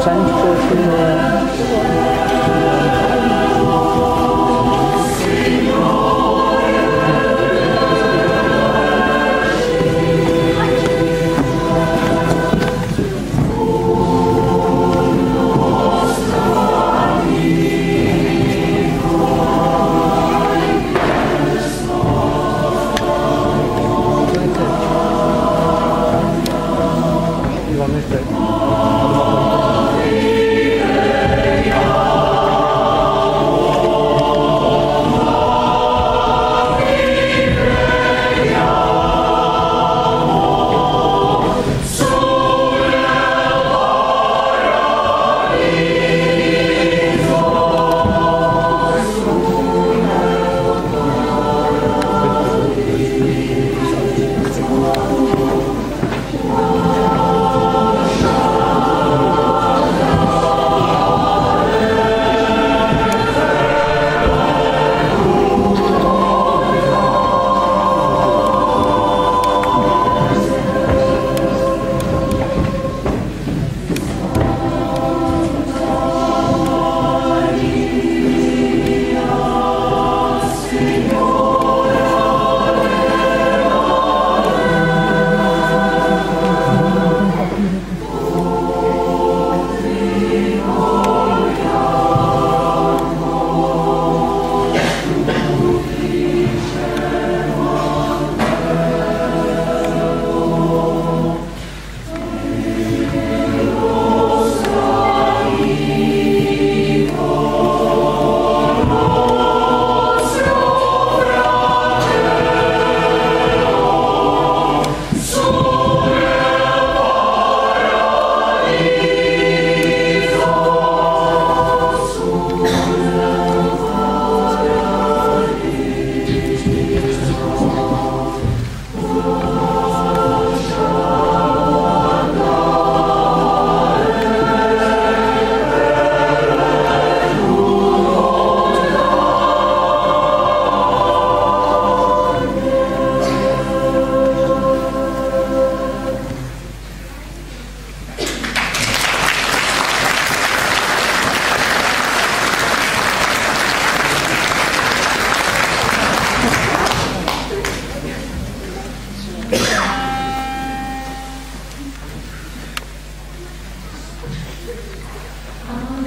přání společně. Ivan Oh.